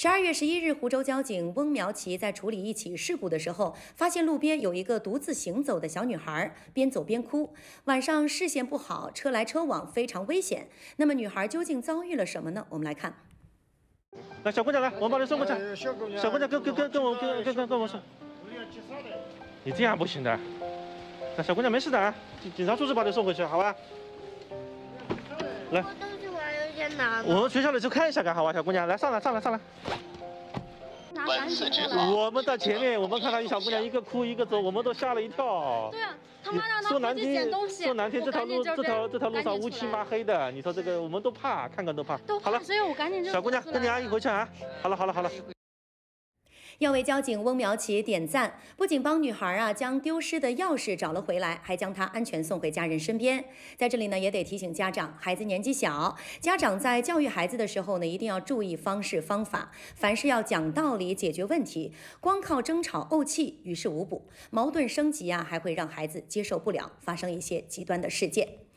十二月十一日，湖州交警翁苗琪在处理一起事故的时候，发现路边有一个独自行走的小女孩，边走边哭。晚上视线不好，车来车往，非常危险。那么女孩究竟遭遇了什么呢？我们来看。来，小姑娘来，我们把你送过去。小姑娘，小姑娘跟跟跟跟我跟跟跟跟我说。你这样不行的。那，小姑娘没事的啊，警警察叔叔把你送回去，好吧？来。我们学校里去看一下，干好吧，小姑娘，来上来上来上来。我们在前面，我们看到一小姑娘，一个哭一个走，我们都吓了一跳。对啊，他妈让他去捡东西。说难听，这条路这条这条路上乌漆嘛黑的，你说这个我们都怕，看看都怕。都好了，所以我赶紧就。小姑娘，跟你阿姨回去啊。好了好了好了。要为交警翁苗琪点赞，不仅帮女孩啊将丢失的钥匙找了回来，还将她安全送回家人身边。在这里呢，也得提醒家长，孩子年纪小，家长在教育孩子的时候呢，一定要注意方式方法，凡事要讲道理解决问题，光靠争吵怄气于事无补，矛盾升级啊，还会让孩子接受不了，发生一些极端的事件。